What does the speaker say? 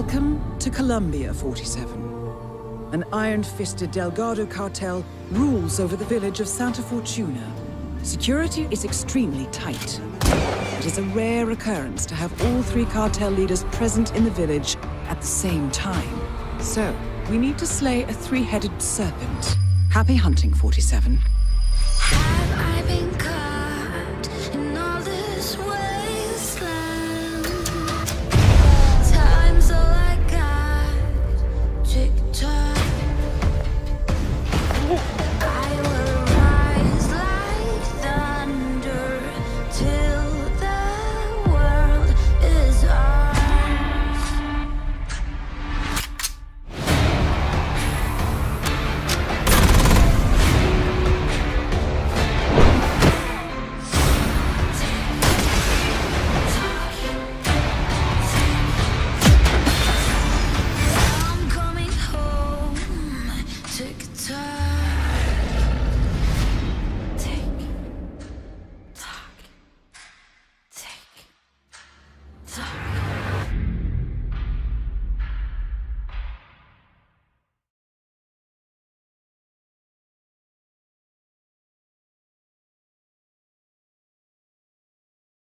Welcome to Colombia, 47. An iron-fisted Delgado cartel rules over the village of Santa Fortuna. Security is extremely tight. It is a rare occurrence to have all three cartel leaders present in the village at the same time. So, we need to slay a three-headed serpent. Happy hunting, 47.